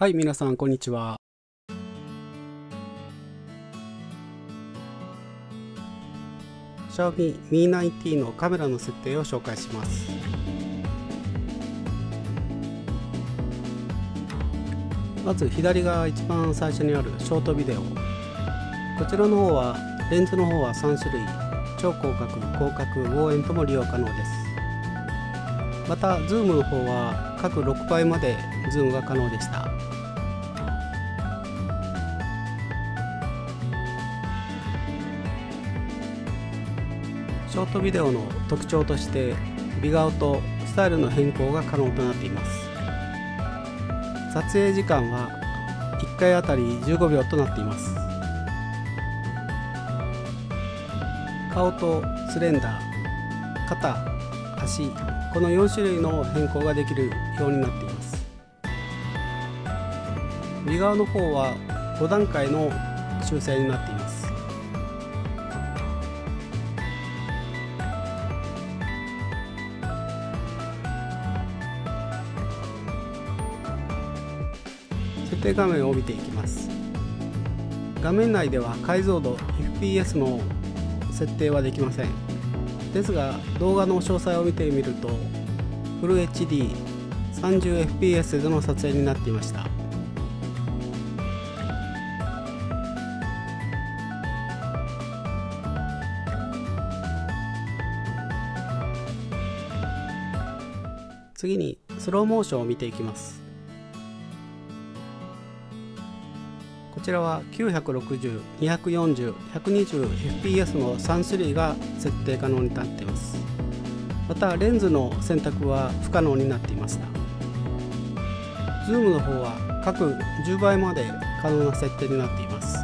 はい、皆さん、こんにちは。Xiaomi Mi 9T のカメラの設定を紹介します。まず左側一番最初にあるショートビデオ。こちらの方はレンズの方は3種類、超広角、広角、望遠とも利用可能です。また、ズームの方は各6倍までズームが可能でした。ョートビデオの特徴として美顔とスタイルの変更が可能となっています。撮影時間は1回あたり15秒となっています。顔とスレンダー肩足この4種類の変更ができるようになっています。美顔の方は5段階の修正になっています。定画面を見ていきます。画面内では解像度 FPS の設定はできません。ですが動画の詳細を見てみるとフル HD30fps での撮影になっていました。次にスローモーションを見ていきます。ちらは960、240、120fps の3種類が設定可能になっています。またレンズの選択は不可能になっていました。ズームの方は各10倍まで可能な設定になっています。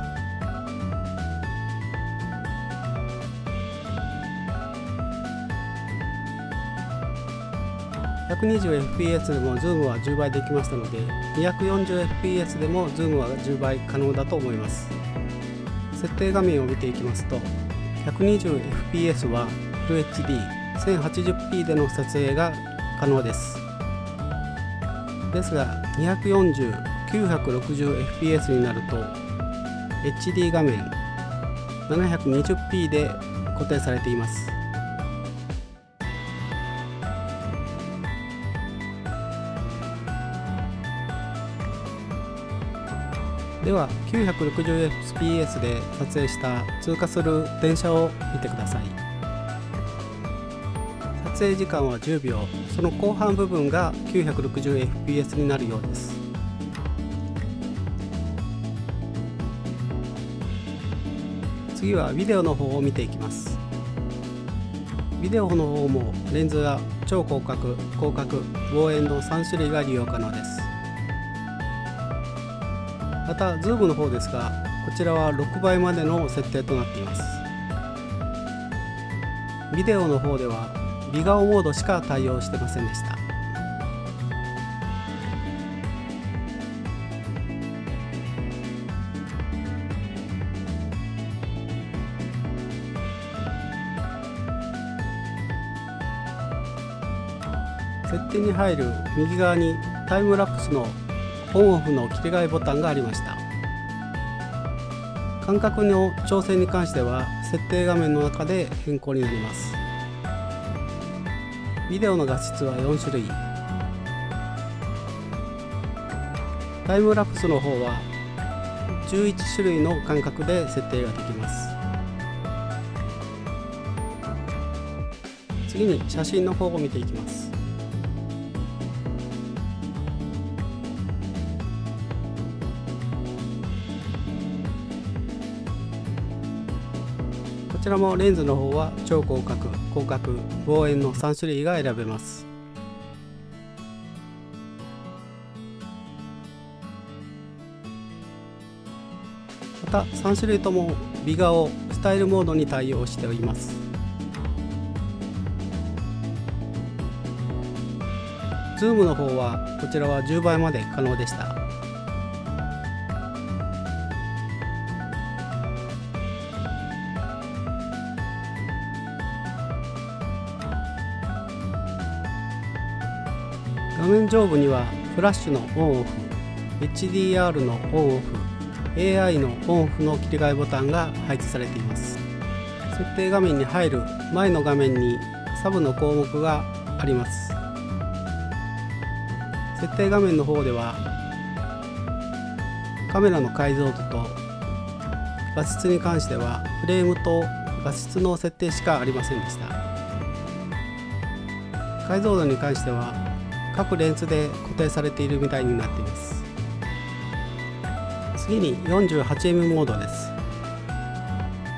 120fps でもズームは10倍できましたので 240fps でもズームは10倍可能だと思います。設定画面を見ていきますと 120fps はフル HD1080p での撮影が可能です。ですが 240,960fps になると HD 画面 720p で固定されています。では 960fps で撮影した通過する電車を見てください。撮影時間は10秒。その後半部分が 960fps になるようです。次はビデオの方を見ていきます。ビデオの方もレンズは超広角広角望遠の3種類が利用可能です。またズームの方ですがこちらは6倍までの設定となっています。ビデオの方では美顔モードしか対応してませんでした。設定に入る右側にタイムラプスのオンオフの切り替えボタンがありました。感覚の調整に関しては設定画面の中で変更になります。ビデオの画質は4種類。タイムラプスの方は11種類の間隔で設定ができます。次に写真の方を見ていきます。ちらもレンズの方は超広角、広角、望遠の3種類が選べます。また3種類とも美顔スタイルモードに対応しております。ズームの方はこちらは10倍まで可能でした。画面上部にはフラッシュのオンオフ HDR のオンオフ AI のオンオフの切り替えボタンが配置されています。設定画面に入る前の画面にサブの項目があります。設定画面の方ではカメラの解像度と画質に関してはフレームと画質の設定しかありませんでした。解像度に関しては各レンズで固定されているみたいになっています。次に 48mm モードです。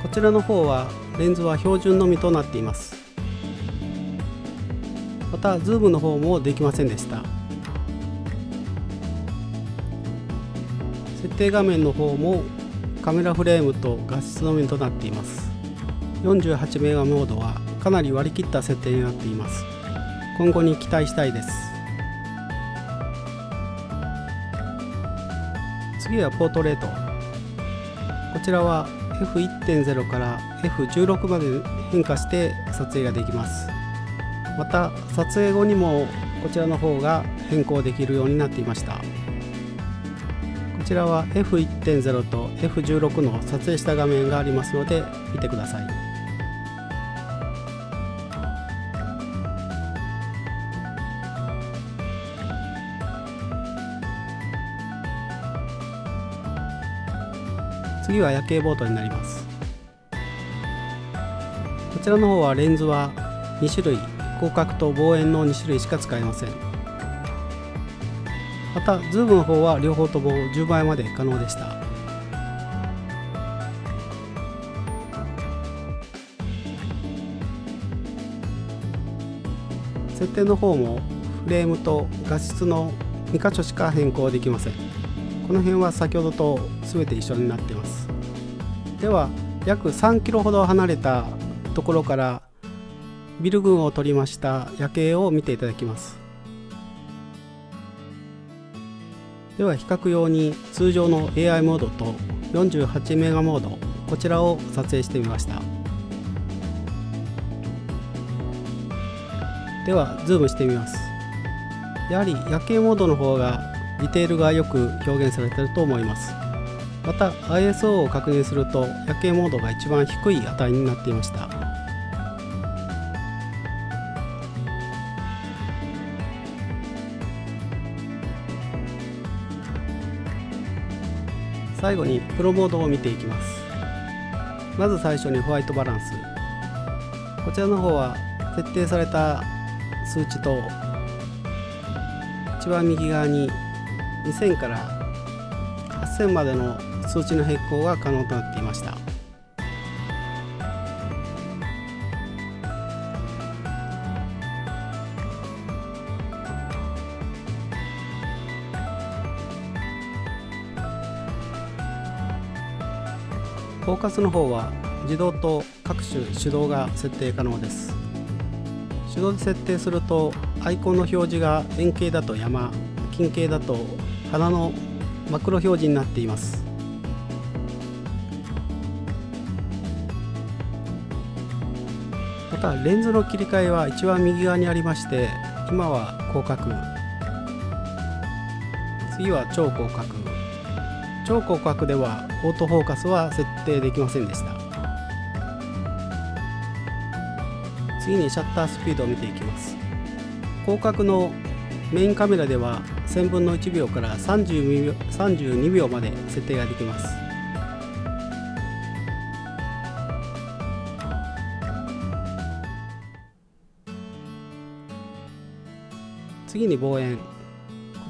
こちらの方はレンズは標準のみとなっています。またズームの方もできませんでした。設定画面の方もカメラフレームと画質のみとなっています。48メガモードはかなり割り切った設定になっています。今後に期待したいです。次はポートレート。こちらは F1.0 から F16 まで変化して撮影ができます。また撮影後にもこちらの方が変更できるようになっていました。こちらは F1.0 と F16 の撮影した画面がありますので見てください。次は夜景ボートになります。こちらの方はレンズは2種類広角と望遠の2種類しか使えません。またズームの方は両方とも10倍まで可能でした。設定の方もフレームと画質の2箇所しか変更できません。この辺は先ほどと全て一緒になっています。では約3キロほど離れたところからビル群を撮りました夜景を見ていただきます。では比較用に通常の AI モードと48メガモードこちらを撮影してみました。ではズームしてみます。やはり夜景モードの方がディテールがよく表現されていると思います。また ISO を確認すると夜景モードが一番低い値になっていました。最後にプロモードを見ていきます。まず最初にホワイトバランス。こちらの方は設定された数値と一番右側に2000から8000までの数値の変更が可能となっていました。フォーカスの方は自動と各種手動が設定可能です。手動で設定するとアイコンの表示が円形だと山近景だと花のマクロ表示になっています。またレンズの切り替えは一番右側にありまして今は広角。次は超広角。超広角ではオートフォーカスは設定できませんでした。次にシャッタースピードを見ていきます。広角のメインカメラでは1000分の1秒から32秒 ,32 秒まで設定ができます。次に望遠。こ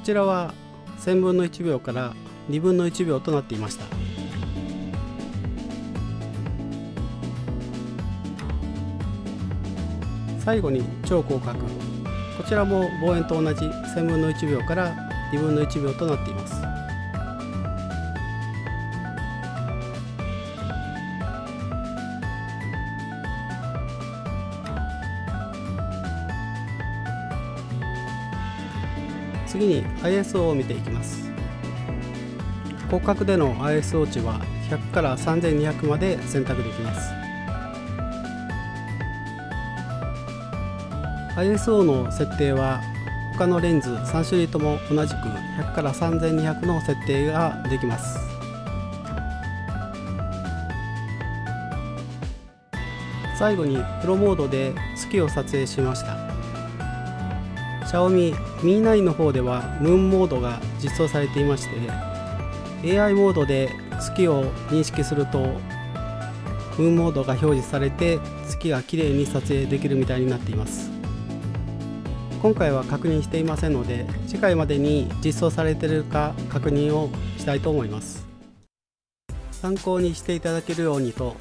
ちらは1000分の1秒から2分の1秒となっていました。最後に超広角。こちらも望遠と同じ1000分の1秒から2分の1秒となっています。次に ISO を見ていきます。広角での ISO 値は100から3200まで選択できます。ISO の設定は他のレンズ3種類とも同じく100から3200の設定ができます。最後にプロモードで月を撮影しました。Xiaomi Mi 9の方ではムーンモードが実装されていまして AI モードで月を認識するとムーンモードが表示されて月が綺麗に撮影できるみたいになっています。今回は確認していませんので次回までに実装されているか確認をしたいと思います。参考にしていただけるようにと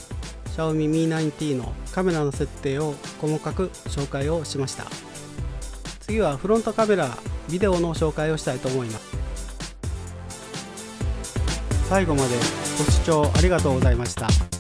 Xiaomi Mi 9T のカメラの設定を細かく紹介をしました。次はフロントカメラビデオの紹介をしたいと思います。最後までご視聴ありがとうございました。